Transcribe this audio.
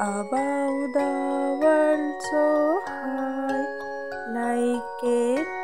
above the world so high, like a